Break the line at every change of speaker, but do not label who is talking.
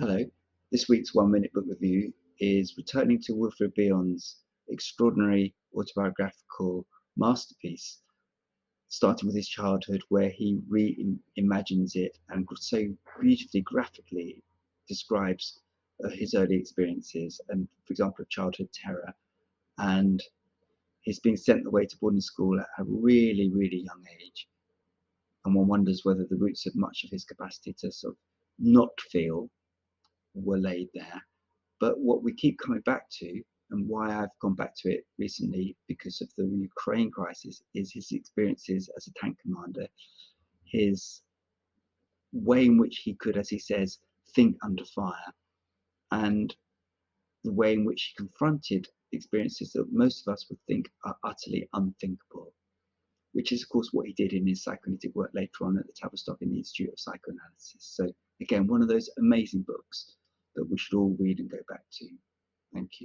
Hello, this week's one minute book review is returning to Wilfred Bion's extraordinary autobiographical masterpiece, starting with his childhood, where he reimagines it and so beautifully graphically describes uh, his early experiences and, for example, of childhood terror and his being sent away to boarding school at a really, really young age. And one wonders whether the roots of much of his capacity to sort of not feel were laid there. But what we keep coming back to, and why I've gone back to it recently because of the Ukraine crisis, is his experiences as a tank commander, his way in which he could, as he says, think under fire, and the way in which he confronted experiences that most of us would think are utterly unthinkable, which is, of course, what he did in his psychoanalytic work later on at the Tavistock in the Institute of Psychoanalysis. So, again, one of those amazing books that we should all read and go back to. Thank you.